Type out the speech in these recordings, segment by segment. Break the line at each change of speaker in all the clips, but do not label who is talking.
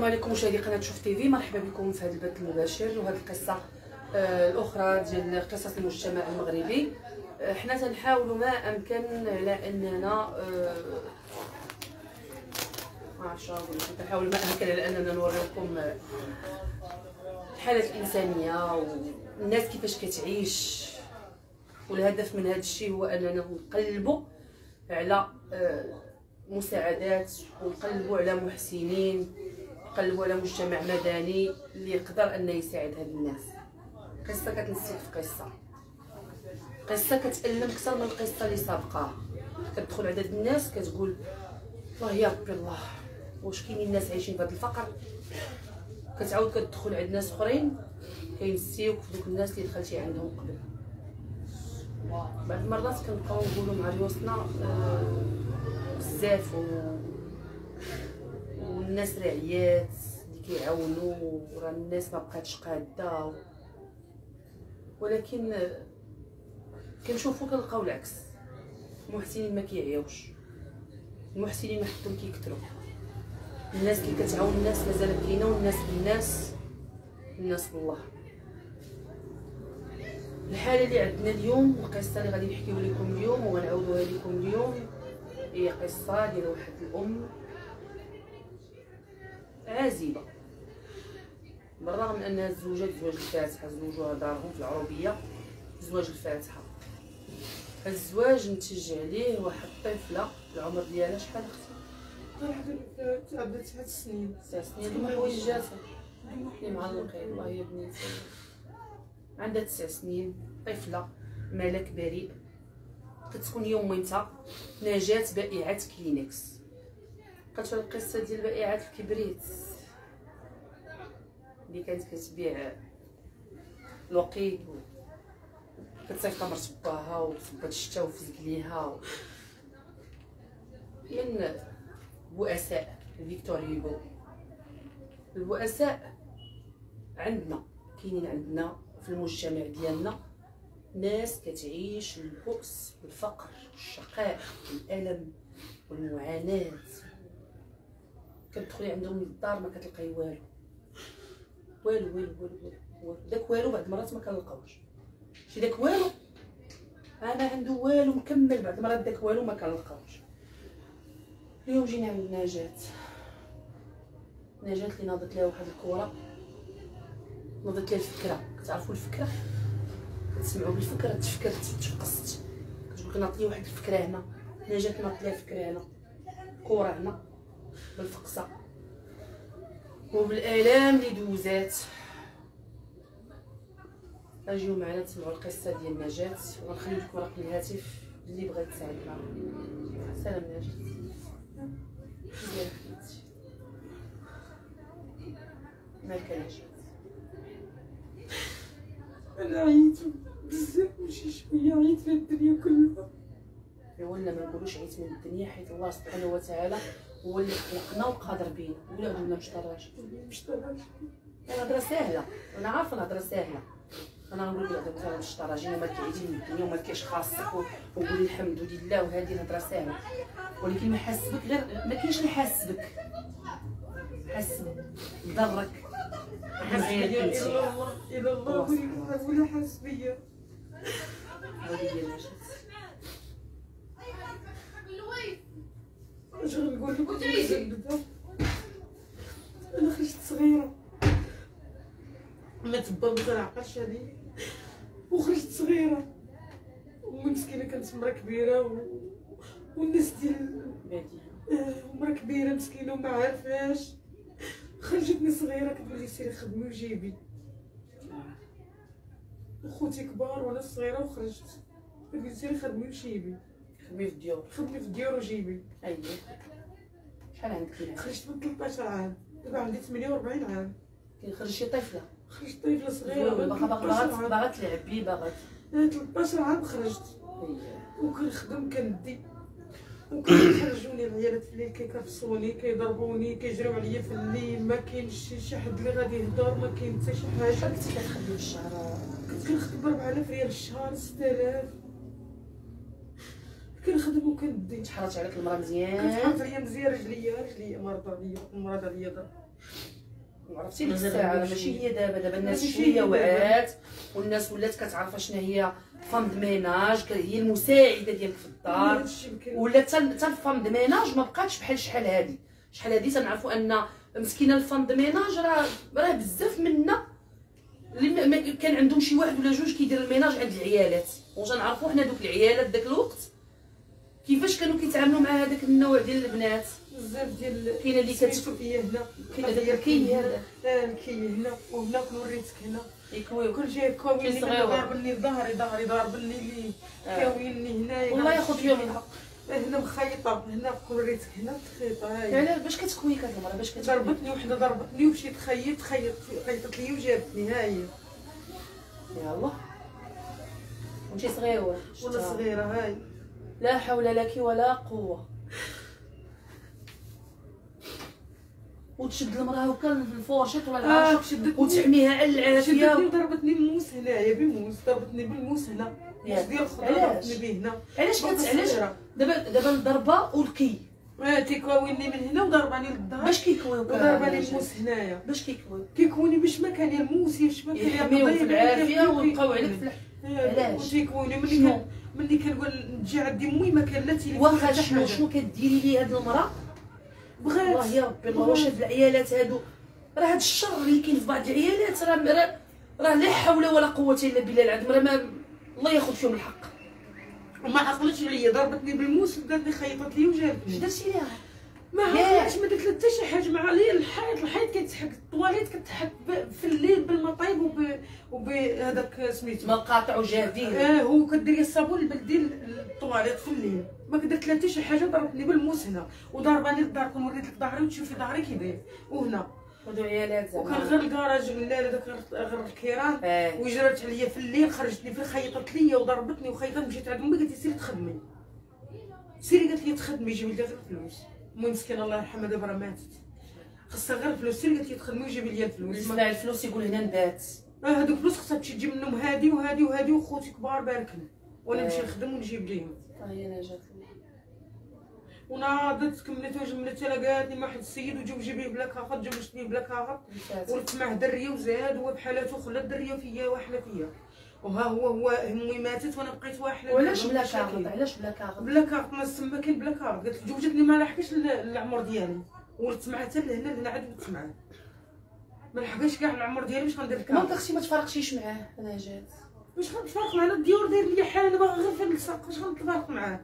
السلام عليكم مشاهدي قناه شوف تي في. مرحبا بكم في هذا البث المباشر. وهذه القصة آه، الأخرى ديال قصص المجتمع المغربي. آه، حنا تنحاولوا ما أمكن على أننا آه، ما تنحاولوا ما أمكن على أننا نوريكم الحالات الإنسانية والناس كيفاش كتعيش. والهدف من هذا الشيء هو أننا نقلبوا على مساعدات ونقلبوا على محسنين. نقلبوا على مجتمع مدني اللي يقدر انه يساعد هاد الناس. قصة كتنسيك في قصة. قصة كتالم أكثر من القصة اللي سابقاها كتدخل عدد الناس كتقول الله يا ربي الله واش كاينين الناس عايشين بهذا الفقر؟ كتعاود كتدخل عند ناس أخرين كينسيوك في دوك الناس اللي دخلتي عندهم قبل. بعض المرات كنبقاو نقولوا مع ريوسنا آه، بزاف. والناس راعيات اللي كيعاونوا وراه الناس ما بقاتش قادة. ولكن كنشوفوا كنلقاو العكس. المحسنين ما كيعياوش المحسنين حدهم كيكثروا الناس اللي كتعاون الناس مازال كاينة والناس بالناس الناس بالله. الحالة اللي عندنا اليوم القصة اللي غادي نحكيو لكم اليوم وغنعاودوها لكم اليوم هي قصة ديال واحد الأم. عازبه بالرغم من انها تزوجت زواج الفاتحة زوجوها دارهم في العروبية زواج الفاتحة. الزواج نتج عليه واحد الطفله العمر ديالها شحال أختي؟
واحد عندها تسع سنين.
تسع سنين. اللي معلقين الله يا بنيتي. عندها تسع سنين طفلة ملك بريء. كتكون يوميتها نجاة بائعة كلينكس. قالت القصة ديال بائعة الكبريت اللي كانت كتبيع لوقيت و كتصيفط مرت باها وصبات الشتا وفزق ليها. من بؤساء فيكتور هيغو البؤساء عندنا كاينين عندنا في المجتمع ديالنا ناس كتعيش البؤس والفقر والشقاء والألم والمعاناة كتدخلي عندهم للدار ما كتلقاي والو. والو والو والو والو داك والو بعض المرات ما كنلقاوش. شي داك والو أنا عنده والو مكمل بعض المرات داك والو ما كنلقاوش. اليوم جينا عند نجاة نجاة اللي ناضت لها واحد الكرة ناضت لها الفكرة. كتعرفوا الفكرة؟ كتسمعوا بالفكرة تفكرت تفقست كتقولك نعطي واحد الفكرة هنا. نجاة ناضت لها فكرة هنا. كرة هنا. بالفقصة. وبالآلام اللي دوزات. أجيو معنا تسمعوا القصة ديال نجاة وغنخلي لكم رقم الهاتف اللي بغات تساعدنا. سلام نجاة. مالك نجاة
أنا عييت بزاف ماشي شوية عييت في الدنيا كلها.
ولا ما نقولوش عيت من الدنيا حيت الله سبحانه وتعالى هو اللي خلقنا وقادر بينا ولا قلنا مش طراش
مش طلعت
الهضره ساهلة. أنا عارفة الهضره ساهلة. أنا غنقول لك مثلا مش طراش ما من الدنيا وما كاينش خاصك وقولي الحمد لله وهذه الهضره ساهلة. ولكن ما حاسبك غير ما كاينش اللي حاسبك. حاسبك ضرك غير أنت.
الا الله الا الله ولا حسبيه
هذه هي
دابا أنا خرجت صغيرة ما تبا مزرعقاش عليا وخرجت. صغيره امي مسكينه كانت مرا كبيره و... والناس ديال مرا كبيره مسكينه وما عارفاش خرجتني صغيره كتقول لي سيري خدمي وجيبي وخوتي كبار وأنا صغيرة وخرجت. كتقول لي سيري خدمي وجيبي
خدمي في الديور
خدمي في الديور وجيبي.
اييه شحال عندك الناس
خرجت من 13 عام. دابا عندي 48 عام.
كيخرج شي طفلة؟
خرجت طفلة صغيرة
باغا باغا
13
باغا تلعب بيه باغا
13 عام خرجت.
اييه
وكنخدم كندي. وكيخرجوني العيالات في الليل كيكرفصوني كيضربوني كيجريو عليا في الليل. ما كاينش شي- حد اللي غادي يهضر ما كاين حتى شي
حاجة. كتخدمي في الشهر؟
كنت كنخدم 4000 ريال الشهر 6000 كنخدم وكندي
تحرج عليك المراه مزيان.
كتحط ليا مزيان رجليا رجليا مرضى عليا مرضى عليا ضرب
عرفتي ديك الساعة ماشي هي دابا دابا الناس
شوية.
وعات والناس ولات كتعرف شنو هي femme de ménage هي المساعدة ديالك في الدار. ولا حتى ال femme de ménage ما بقاتش بحال شحال هادي. شحال هادي تنعرفوا أن مسكينة ال femme de ménage راه راه بزاف منا. كان عندهم شي واحد ولا جوج كيدير ال ménage عند العيالات. وتنعرفوا حنا دوك العيالات داك الوقت كيفاش كانوا كيتعاملوا مع هذاك النوع ديال البنات؟
بزاف ديال
كاينة اللي كت
سميتو فيا هنا.
كاين هذاك الكي هذا.
آه، الكي هنا. وهنا كنوريتك هنا.
يكويو
كل شيء
صغيرة.
ضاربني ظهري ظهري ضاربني لي
آه.
كاويني هنايا.
والله ياخذ فيهم الحق
هنا مخيطة. هنا وريتك هنا مخيطة. هاي.
يعني باش هاد المراه باش كتكويك
ضربتني وحدة ضربتني ومشيت خيط خيط خيطت لي وجابتني. هاي.
يلا. وانتي صغيرة.
ولا
شفتها.
صغيرة هاي.
لا حول لك ولا قوة. وتشد المرأة هكا في الفورشيط ولا العاشق
شدتني
وتحميها على
شدتني
العافيه
وضربتني بالموس هنايا بالموس ضربتني بالموس هنا. موس
ياك.
ديال
الخضرة؟
ضربتني به هنا.
علاش كت علاش. دابا دابا الضربة والكي.
آه تيكاويني من هنا وضرباني للظهر
باش كيكويوك
وضرباني الموس هنايا.
باش كيكويوك
كيكوني باش ما كان الموس باش ما كان يا
يحميوك في
العافية
ويبقاو عليك في الح- علاش؟
وتيكوني ملي
شنو؟
كان ملي كنقول نجي عندي امي ما كان لا تيليفون
واخا شنو. شنو كديري لي هاد المرأة؟
بغات
الله يا ربي الله واش هاد العيالات هادو؟ راه هاد الشر اللي كاين في بعض العيالات راه راه لا حول ولا قوة إلا بالله العظيم. راه ما الله ياخذ فيهم الحق.
وما عقلتش عليا ضربتني بالموس ودات لي خيطت لي
اش
وجابتني
درتي ليها؟
ما. عرفتش ما درت حتى شي حاجة مع لي الحيط الحيط كيتحك الطواليت كتحك في الليل بالمطايب وب وبهذاك سميتو.
مقاطع وجافين
آه هو كديري الصابون البلدي للطواليت في الليل. ما كدرت لها حتى شي حاجة ضربتني بالموس هنا. وضرباني للدار كون وريت لك ظهري وتشوفي ظهري كي داير وهنا. وكان غير الكراج لا لا غير الكيران.
آه
وجرات عليا في الليل خرجتني في خيطت ليا وضربتني وخيطت مشيت عند أمي قالت لي سيري تخدمي. سيري قالت لي تخدمي جيبي لي غير فلوس امي مسكينه الله يرحمها دابا راه ماتت. خاصها غير فلوس سيري قالت لي تخدمي وجيبي لي الفلوس ما-
يسمع الفلوس يقول هنا نبات.
آه، هادوك الفلوس خاصها تمشي تجيب منهم هادي وهادي وهادي وخوتي كبار باركنا وأنا
آه.
نمشي نخدم ونجيب ليهم.
هي أنا جات
وناضت كملت وجملت لقاتني مع واحد السيد وجا وجيب لي بلا كاغط جا جبت لي بلا كاغط ولدت معاه درية وزاد هو بحالته خلى الدريه فيا واحله فيا. وها هو هو امي ماتت وأنا بقيت واحله
وعلاش
دابا
بلا. كاغط علاش بلا كاغط
بلا كارت ما سما كاين بلا كارت. قالت لي جوجتني ما لحقش ال- العمر ديالي. ولدت معاه حتى لهنا لهنا عاد ولدت معاه. ما لحقاش كاع العمر ديالي باش غندير
ما
الكارت
أختي ما تفارقشيش معاه أنا جات.
واش غنتفارق معنا الديور داير لي حالة أنا باغا غير فين نلصق؟ واش غنتفارق معاه؟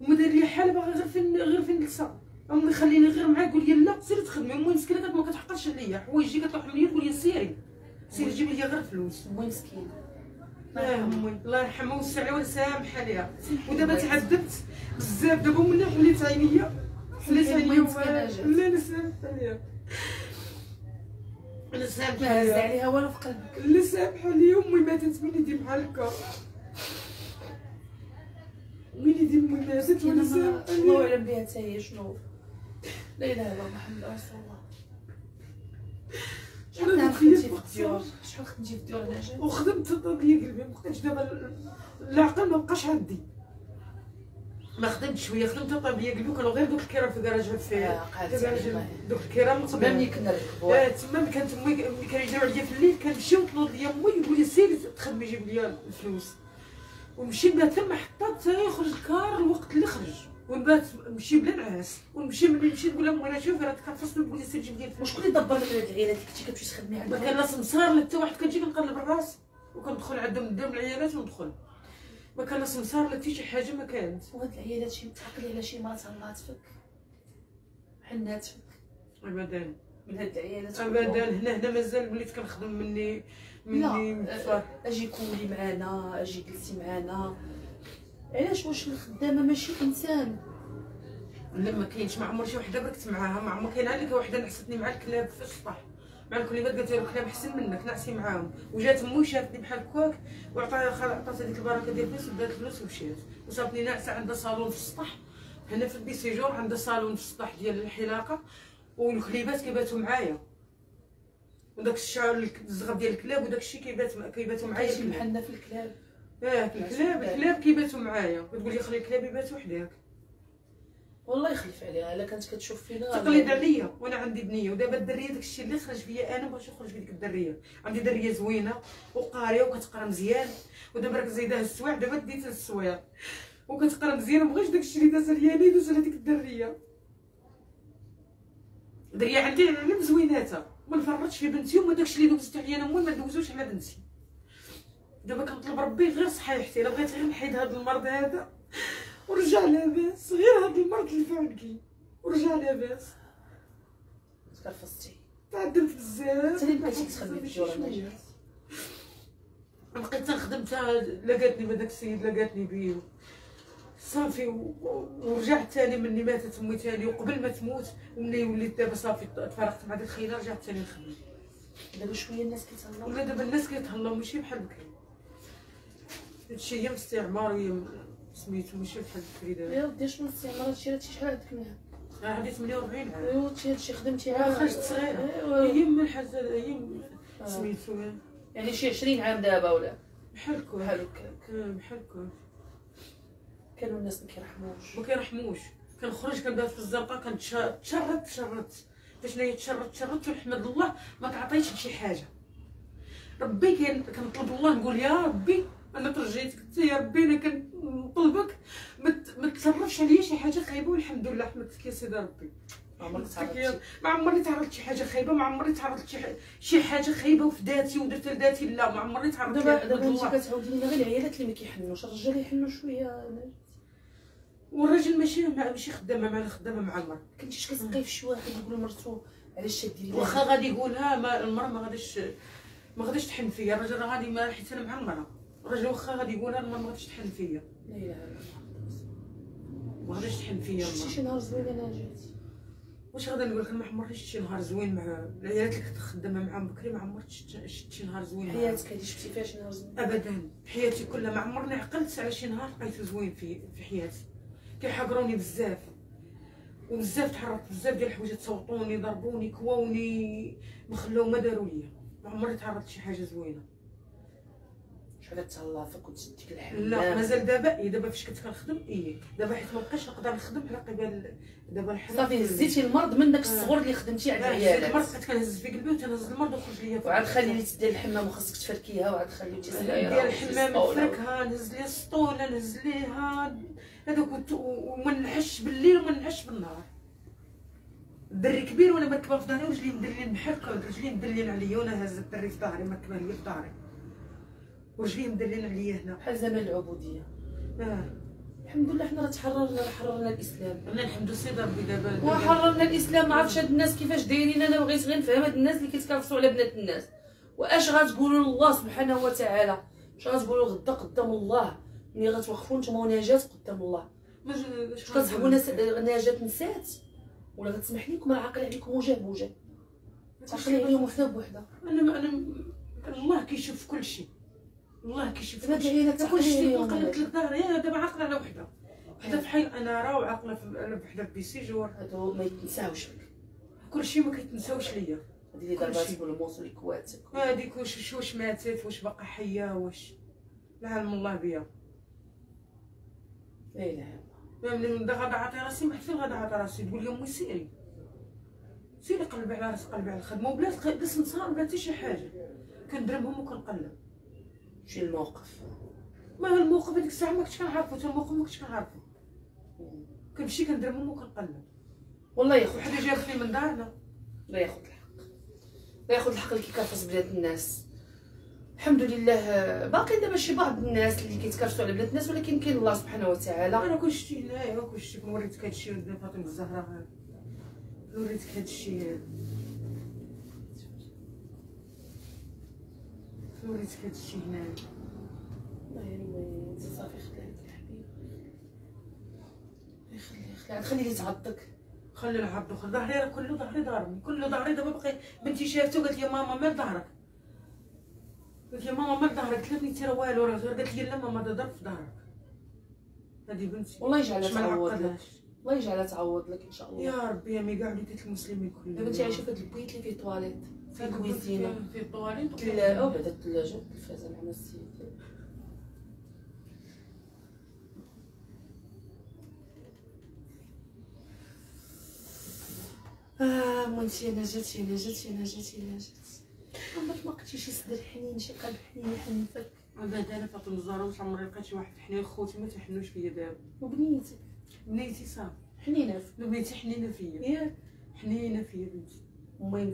وما داير لي حالة باغا غير فين غير فين نلصق؟ أمي خليني غير معاه قول لي لا سيري تخدمي. أمي مسكينة كانت ما كتحقرش عليا. حوايجي كتروح ليا تقول لي سيري. سيري جيبي لي غير فلوس.
مي مسكين.
آه امي الله يرحمها ويوسع عليها ويسامح عليها ودابا تعذبت بزاف. دابا ملي حليت عينيا. حليت عينيا. لا لا سامح عليها لا سامح
ما هز
عليها
والو في قلبك.
لا سامح عليا أمي ماتت من يدي بحال هكا. من يدي امي ماتت ولا
ما
سامح
الله اعلم بها حتى هي شنو؟ لا إله إلا الله محمد رسول الله. شحال خدمتي في الديور شحال خدمتي في الديور
وخدمت ليا قلبي. خدمتش دابا العقل ما بقاش عندي. ما خدمتش شوية. خدمت ليا قلبي كانوا غير دوك الكرام في كراج في
آه،
في كراج. دوك الكرام
ملي كنا
آه، تما كانت امي ملي كانوا يجيو عليا في الليل كنمشي ونطلب ليا أمي يقول لي سيري تخدمي جيب ليا الفلوس. ونمشي نبات تما حتى يخرج الكار الوقت اللي خرج. ونبات نمشي بلا نعاس ونمشي ملي نمشي نقول لها امي أنا شوفي راه كنفصل تقول لي سير جيب لي الفلوس
وشكون اللي دبر لك هاد العيالات اللي كنتي كتمشي تخدمي
ما
عندهم
كان لا سمسار لا حتى واحد كنجي كنقلب الراس وكندخل عندهم ندير العيالات وندخل. ما كان لا سمسار لا حتى شي حاجة ما كانت.
وهاد العيالات شي تعقلي على شي مرات الله تفك حنات تفك
ابدا.
من هاد العيالات
ابدا. هنا هنا مازال وليت كنخدم مني مني
لا أجي كولي معانا أجي جلسي معانا. علاش واش الخدامة ماشي إنسان؟
لا ما كاينش ما عمر شي وحدة بركت معاها ما عمر كاين عليك وحدة نعستني مع الكلاب في السطح مع الكليبات قالت لها الكلاب احسن منك نعسي معاهم. وجات امي شافتني بحال هكاك وعطاها عطاتها ديك البركة ديال الفلوس ودات الفلوس ومشات وصابتني ناعسه عندها صالون في السطح هنا في البي سيجور عندها صالون في السطح ديال الحلاقة والكليبات كيباتوا معايا. وداك الشعر الزغب ديال الكلاب وداك الشيء كيبات كيباتوا معايا الكلاب.
محنه في الكلاب.
ياك الكلاب الكلاب كيباتوا معايا. كتقول لي خلي الكلاب يباتوا وحداك.
والله يخلف عليها إلا كانت كتشوف فينا
تقليد عليا وأنا عندي بنية ودابا الدرية داكشي اللي خرج فيا أنا باش يخرج في ديك الدرية. عندي درية زوينة وقارية وكتقرا مزيان. ودابا راك زايدة السوايع دابا ديت السوايع وكتقرا مزيان مبغيتش داكشي اللي داز عليا أنا يدوز على ديك الدرية؟ درية عندي علم زويناتها. ما نفرطش في بنتي وما داكشي اللي دوزت عليا أنا ما ندوزوش على بنتي. دابا كنطلب ربي غير صحيحتي الا بغيت غير نحيد هذا المرض هذا. ورجع لاباس غير هذا المرض اللي في عنقي ورجع لاباس.
تكرفصتي.
تعذبت بزاف.
اللي بقيتي تخدمي في
بقيت نخدم حتى لقاتني بداك السيد لقاتني بيه. صافي ورجعت تاني مني ماتت أمي تاني. وقبل ما تموت ومني وليت دابا صافي تفرقت مع ديك الخيله رجعت تاني نخدم.
دابا شوية الناس كيتهلاو.
ولا دابا الناس كيتهلاو ماشي بحال بكري. هادشي هي مستعمار هي سميتو ماشي بحال دابا
يا ودي شنو الاستعمار؟ هادشي هادشي شحال عندك منها
أنا عندي 48 عام
أيوا هادشي هادشي خدمتي عام.
خرجت صغيرة.
أيوا.
هي من الحاجة هي
آه.
سميتو.
يعني شي 20 عام دابا ولا؟
بحال هكا.
بحال هكاك
بحال هكا.
كانوا الناس ما كيرحموش.
ما كيرحموش. كنخرج كنبات في الزنقة كنتشرد تشردت باش نايا تشرد تشردت ونحمد الله ما تعطيتش بشي حاجة. ربي كنطلب الله نقول يا ربي أنا ترجيتك أنت يا ربي أنا كنطلبك ما تصرفش عليا شي حاجة خايبة والحمد لله حمدتك يا سيدي ربي. ما عمرني تعرضت شي حاجة خايبة ما عمرني تعرضت شي حاجة خايبة في ذاتي ودرت لذاتي لا ما عمرني تعرضت
دابا دابا انت. كتعاودي لنا غير العيالات اللي ما كيحنوش الرجال يحنوا شوية
والراجل ماشي ماشي خدامة معنا خدامة مع المراه
كنتيش كتلقاي في شي واحد يقول لمرتو علاش شادي
واخا غادي يقولها ما المرأة ما غاديش ما غاديش تحن فيا. الراجل راه غادي ما حيت أنا مع المراه الراجل واخا غادي يقولها المراه ما غاديش تحن فيا.
لا إله إلا الله.
ما غاديش تحن فيا المراه
شي نهار زوين أنا جيت؟
واش غادي نقول لك ما عمرني شي نهار زوين مع العيالات اللي كنت خدامه معاهم بكري ما عمرت شفت شي نهار زوين.
حياتك هادي شفتي فيها شي نهار زوين؟
ابدا. حياتي كلها. ما عمرني عقلت على شي نهار لقيته زوين في في حياتي. كيحقروني بزاف. وبزاف تحركت بزاف ديال الحوايج تصوتوني ضربوني كواوني ما خلاو ما داروا ليا. ما عمري تعرضت لشي حاجة زوينة.
شحال تهلا فيك وتديك الحمام
لا مازال دابا إيه دابا فاش كنت كنخدم إيه دابا حيت ما بقيتش نقدر نخدم على قبال دابا الحمام
صافي هزيتي المرض من داك الصغر اللي خدمتي عند
المرض
العيالات
بقيت كنهز في قلبي وتنهز المرض وخرج ليا
وعاد. خليتي دير الحمام وخاصك تفركيها وعاد خليتي
ديال الحمام نفركها نهز ليها السطوله نهز ليها هذاك وت- وما نحش بالليل وما نحش بالنهار. الدري كبير وأنا مركبة في ظهري ورجلي مدلين بحال هكا رجلي مدلين عليا وأنا هازه الدري في ظهري مركبة هي في ظهري. ورجلي مدلين عليا هنا؟
بحال زمان العبودية.
آه.
الحمد لله حنا راه تحررنا راه حررنا الإسلام.
أنا الحمد لله سيدي ربي دابا
وحررنا الإسلام ما عرفتش هاد الناس كيفاش دايرين. أنا بغيت غير نفهم هاد الناس اللي كيتكرفسوا على بنات الناس. وأش غتقولوا لله سبحانه وتعالى؟ أش غتقولوا غدا قدام الله؟ ملي غتوقفوا نتوما نجاة قدام الله.
ما ج-
أش كتحبوا ناس نجاة نسات؟ ولا غتسمح لكم؟ العقل عليكم وجه بوجه. تعقلي عليهم وحدة بوحدة.
أنا أنا الله كيشوف كل شيء الله كيشوف
دابا
كل شيء قلت لك ظهري أنا دابا عاقلة على وحدة. وحدة في حي أنا راه وعاقله في وحدة في بيسيجور
هادو ما يتنساوش. لك
كل شيء ما كيتنساوش ليا.
هادي اللي
شيء.
بالموس والكواتك
هذيك واش واش ماتت واش باقا حية واش؟ لا علم الله بيا.
لا إله إلا الله.
ملي من غادا عاطي راسي ما فين غادا عاطي راسي. تقول لي أمي سيري. سيري قلبي على راسي قلبي على الخدمة. وبلا بلا سمسار بلا حتى شي حاجة. كندرمهم وكنقلب.
شي الموقف؟
ما هو الموقف هذيك الساعة ما كنتش كنعرفو حتى الموقف ما كنتش كنعرفو كنمشي كندرمهم وكنقلب
والله ياخذ
وحده جابتني من دارنا؟
لا ياخذ الحق. لا ياخذ الحق اللي كيكرفس بلاد الناس. الحمد لله باقي دابا شي بعض الناس اللي كيتكرفسوا على بلاد الناس ولكن كاين الله سبحانه وتعالى.
أنا كل شيء هنايا كل شيء كنوريتك هادشي ولد فاطمه الزهراء نوريتك هادشي نوريتك هادشي هنايا
الله يريد صافي خليك يا حبيبي يخلي خلي
العبد وخلي ظهري راه كله ظهري ضاربني كله ظهري دابا باقي بنتي شافته قالت لي ماما مال ظهرك قلت لها ماما مال ظهرك قلت لها بنتي راه والو راه قالت لي لا ماما ضرب في ظهرك هذه بنتي
والله يجعلها تعوض لك الله يجعلها تعوض لك ان شاء الله
يا ربي يا مي كاع وليدات المسلمين كلهم
دابا انت عايشه في البيت اللي فيه طواليت
في
الكويزينه
في الطواليت
تلاعه بعد الثلاجه التلفازه معنا السيد آه مونتي أنا جات أنا جات أنا جات أنا جات عمرك ما قلتي شي صدر حنين شي قلب حنين يحنفك
بعد أنا فاطمه الزهراء واش عمري لقيت واحد حنين. خوتي ما تحنوش فيا دابا.
وبنيتي.
بنيتي صافي.
حنينة.
بنيتي حنينة فيا.
ياك
حنينة فيا بنتي.
المهم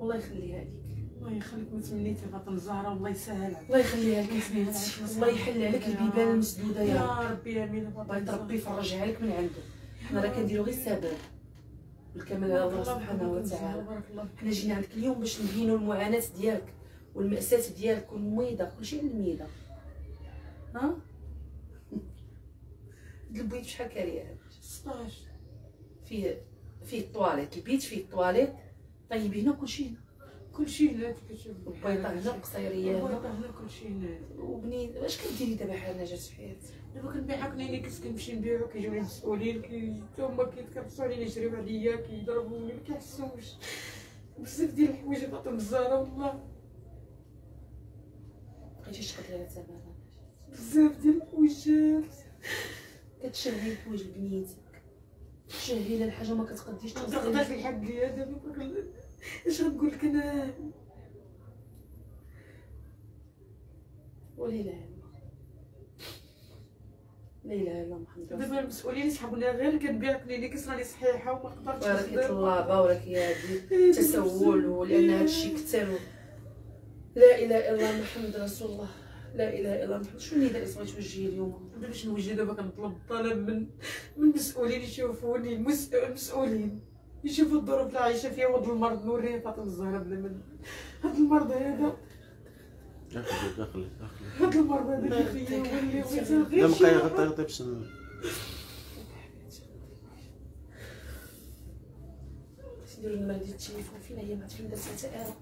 الله يخليها لك.
الله يخليك ما تمنيتي فاطمه الزهراء والله يسهل. عليك
الله يخليها لك بنتي الله يحل عليك البيبان المسدودة يا رب
يا ربي آمين.
الله ربي يفرجها لك من عنده. حنا راه كنديرو غير السبب. والكمال على الله سبحانه وتعالى. حنا جينا عندك اليوم باش نبينوا المعاناة ديالك والمأساة ديالك والميضة كلشي الميضة ها؟ البيت شحال كاريه
16
فيه فيه الطواليت. البيت فيه الطواليت. طيبين كلشي هنا.
كلشي هنا كتشوف
البيضة هنا القصيرية. هنا
البيضة هنا كلشي هنا.
وبنين واش كديري دابا حال نجاة في حياتك
دابا كنبيع كنيني كنت كنمشي نبيعو كيجيو لي مسؤولين كي هما كيتكرسوا علينا يشريو عليا كيضربوني ما كيحسوش. بزاف ديال الحوايج فاطمه الزهراء والله.
بقيتي تقدري ثمنها
بزاف ديال الحوايجات
كتشهي الحوايج لبنيتك لها الحاجة ما كتقديش
ضغطات
توصلي
الحق ليا دابا اش غنقول لك
أنا؟ الا الله لا اله الا محمد
دابا المسؤولين يسحبونا غير كنبيع كنيني كيصراني صحيحة وما قدرتش نخدم.
طلابه وراكي هادي تسول ولان هادشي كثر لا إله إلا الله محمد رسول الله. لا إله إلا الله. محمد شنو النداء اللي بغيتي توجهي اليوم؟
دابا شنو وجهي دابا كنطلب الطلب من من المسؤولين يشوفوني المس- المسؤولين يشوفوا الظروف اللي عايشة فيها وهاد المرض نوريه فاطمة الزهراء بلا من هاد المرض هذا.
داخلي داخلي داخلي
هاد المرض هذا اللي فيا
يغطيك.
واللي بغيت
لا
غير شي
يغطي
واحد-
يغطي باش ن-
نديرو المال ديال التليفون فين هي ما فين درتها أنا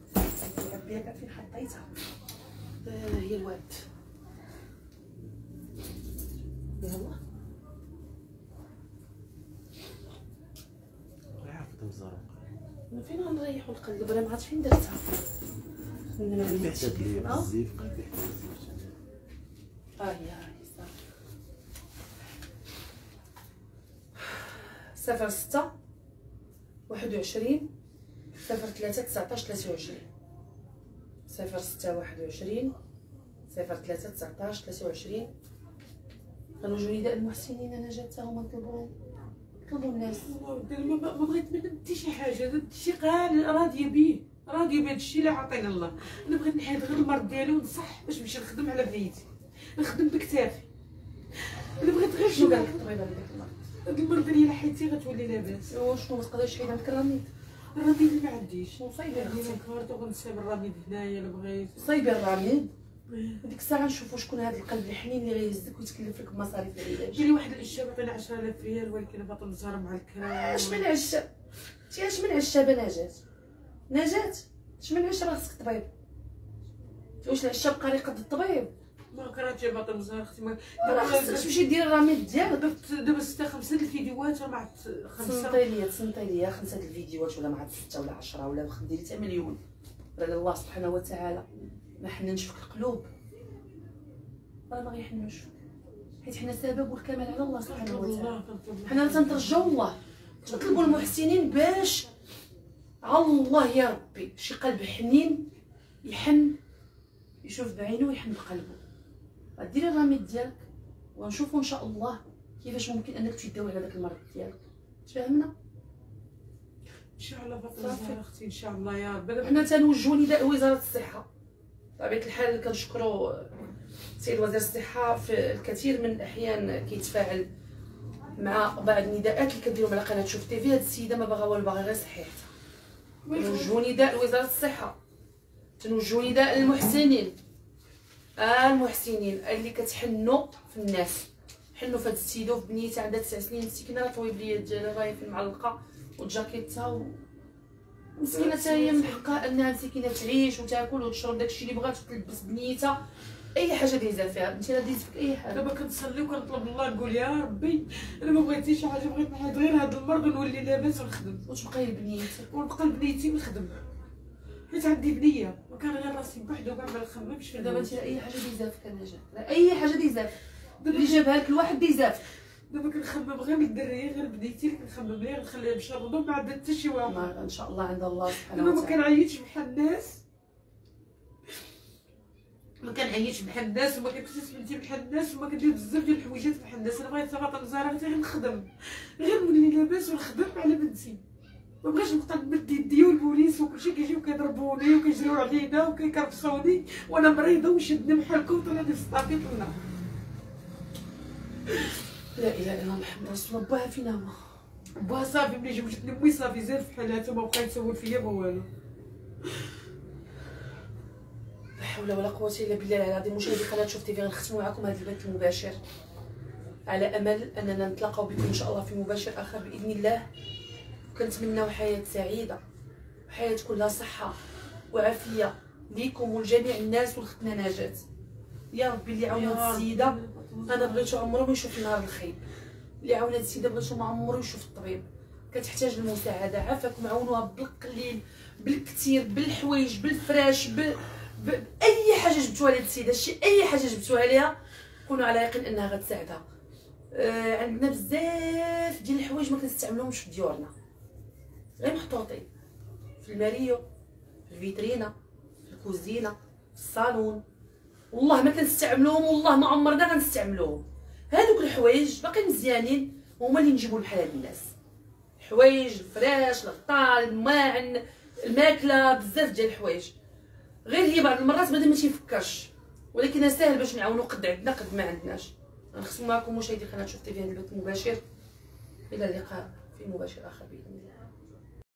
ربي فين حطيتها. هي الواد. يلا.
الزهراء
من فين غنريحو القلب؟ أنا ما عرفت فين درتها.
قلبي حداد ليا
آه؟
بزاف قلبي
صفر ستة واحد وعشرين صفر ثلاثة تسعتاش ثلاثة وعشرين. صفر ستة واحد وعشرين صفر ثلاثة تسعتاش ثلاثة وعشرين. غنوجو نداء المحسنين أنا جات هما نطلبو نطلبو الناس
ما ما بغيت منهم حتى شي حاجة حتى شي قال راضية بيه. راضية بهذا الشيء اللي عطينا الله. أنا بغيت نحيد غير المرض ديالي ونصح باش نمشي نخدم على بنيتي. نخدم بكتافي. أنا بغيت غير
شنو قال
واحد
لك الطبيب على ديك المرض؟
هاد المرض اللي حيتي غتولي لاباس.
وشنو ما تقدرش تحيد عندك الرميد
الرميد ما عنديش الرميد هنايا بغيت.
الرميد؟ ديك الساعة نشوفوا شكون هذا القلب الحنين اللي غيهزك ويتكلف لك بمصاريف العلاج.
لي واحد الأشاب عطينا 10000 ريال ولكن فاطمه الزهراء مع الكرا
اش من عشاب؟ تي اش من عشابة نجاة؟ نجاة؟ اش من عشابه خصك طبيب. واش العشاب قاري قد الطبيب؟
ما كرهتش الزهراء أختي ما
راه خصك تمشي دير الرميد ديالك.
دابا ستة خمسة الفيديوهات راه مع خمسة.
تصنتي ليا تصنتي ليا خمسة د الفيديوهات ولا مع ستة ولا عشرة ولا ديري حتى مليون. راه الله سبحانه وتعالى ما حننش فيك القلوب. راه ما غيحنوش. حيت حنا سبب والكمال على الله سبحانه وتعالى. حنا تنترجاو الله. نطلبوا المحسنين باش الله يا ربي شي قلب حنين يحن يشوف بعينه ويحن بقلبه غديري الرميد ديالك ونشوفوا إن شاء الله كيفاش ممكن أنك تداوي على داك المرض ديالك. تفهمنا؟
إن شاء الله فاطمه أختي إن شاء الله يا رب.
حنا تنوجهوا نداء وزارة الصحة. بطبيعة الحال كنشكروا سيد وزير الصحة في الكثير من الأحيان كيتفاعل مع بعض النداءات اللي كديرهم على قناة شوف تيفي. هاد السيدة ما باغا والو باغا غير صحيحتها تنوجهوا نداء لوزاره الصحة. تنوجهوا نداء للمحسنين المحسنين اللي كتحنوا في الناس. حنوا في هاد السيده وفي بنيتها عندها تسع سنين مسكينة راه طويب ليا الدجاجه راهي في المعلقة والجاكيتها و... مسكينة حتى هي من حقها أنها مسكينة تعيش وتاكل وتشرب داكشي اللي بغات وتلبس بنيتها. أي حاجة دايزة فيها. انت لا دايز فيك أي حاجة.
دابا كنصلي وكنطلب الله نقول يا ربي أنا ما بغيتيش شي حاجة بغيت نحيد غير هذا المرض ونولي لاباس ونخدم.
وتبقاي بنيتك.
ونبقى لبنيتي ونخدم. حيت عندي بنيه وكان غير راسي بوحدو كاع ما نخممش في
دابا انت أي حاجة أنا جا أي حاجة دايزه فيك اللي جابها لك الواحد دايزه فيك
دابا كنخمم غير الدريه غير بديتي اللي كنخمم ليها نخليها مشربه ما عندها حتى شي
ما إن شاء الله عند الله سبحانه
دابا ما
وتعالى.
كنعيطش بحال الناس. ما كنعيطش بحال الناس وما كنكسبش بنتي بحال الناس وما كندير بزاف ديال الحويجات بحال الناس. أنا بغيت فاطمه الزهراء غير نخدم. غير نولي لاباس ونخدم على بنتي. ما بغيتش نبقى نمد يدي والبوليس وكلشي كيجيو كيضربوني وكيجريو علينا وكيكرفصوني وأنا مريضة وشدني بحالكم طلعني في السطافي طلع
لا إله إلا الله محمد رسول الله باها فينا ما.
با صافي ملي جبتني امي صافي زاد في حالاتها ما بقى يسول فيا ما والو.
لا حول ولا قوة إلا بالله العظيم. مشاهدي قناة شوف تيفي غنختموا معكم هذا البث المباشر. على أمل أننا نتلاقاو بكم إن شاء الله في مباشر آخر بإذن الله. كنتمناو حياة سعيدة وحياة كلها صحة وعافية ليكم ولجميع الناس ولختنا نجاة يا ربي اللي عاونت السيدة أنا بغيتو عمرو ما يشوف النهار الخايب اللي عاونت السيدة بغيتو ما عمرو يشوف الطبيب. كتحتاج المساعدة عافاكم عاونوها بالقليل بالكثير بالحوايج بالفراش ب... ب... بأي حاجة جبتوها لهاد السيدة شي أي حاجة جبتوها ليها كونوا على يقين إنها غتساعدها. آه عندنا بزاف ديال الحوايج ما كنستعملوهمش في ديورنا. غير محطوطين في الماريو في الفيترينا في الكوزينة في الصالون. والله ما كنستعملوهم والله ما عمرنا غنستعملوهم هادوك الحوايج باقي مزيانين هما اللي نجيبو بحال هاد الناس. الحوايج الفراش الغطاء الماعن الماكلة بزاف ديال الحوايج. غير هي بعض المرات بدا ما تيفكرش ولكن ساهل باش نعاونو قد عندنا قد ما عندناش. غنختم معكم مشاهدي قناه شوف تيفي هذا المباشر إلى اللقاء في مباشر آخر بإذن الله.